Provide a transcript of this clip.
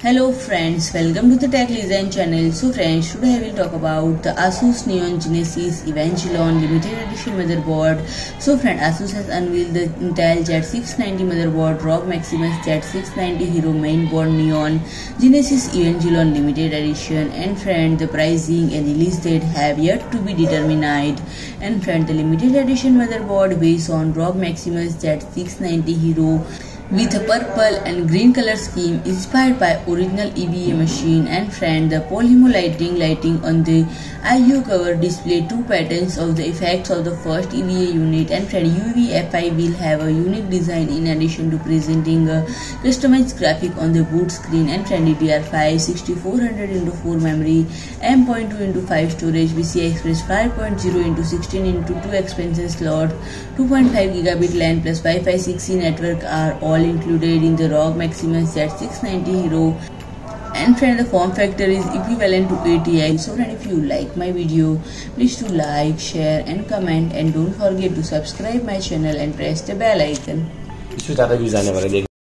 Hello friends, welcome to the Tech Design channel. So friends, today I will talk about the Asus Neon Genesis Evangelion limited edition motherboard. So friend, Asus has unveiled the Intel Z690 motherboard, ROG Maximus Z690 Hero mainboard Neon Genesis Evangelion limited edition. And friend, the pricing and release date have yet to be determined. And friend, the limited edition motherboard based on ROG Maximus Z690 Hero with a purple and green color scheme inspired by original EVA machine and friend the Polimo lighting lighting on the I/O cover display two patterns of the effects of the first EVA unit and friend UEFI will have a unique design in addition to presenting a customized graphic on the boot screen and friend DDR5 6400 into 4 memory M.2 into 5 storage PCI Express 5.0 into 16 into 2 expansion slot 2.5 gigabit LAN plus Wi-Fi 6E network are all included in the ROG Maximus Z690 Hero and friend the form factor is equivalent to ATI so friend if you like my video please do like share and comment. And don't forget to subscribe my channel and press the bell icon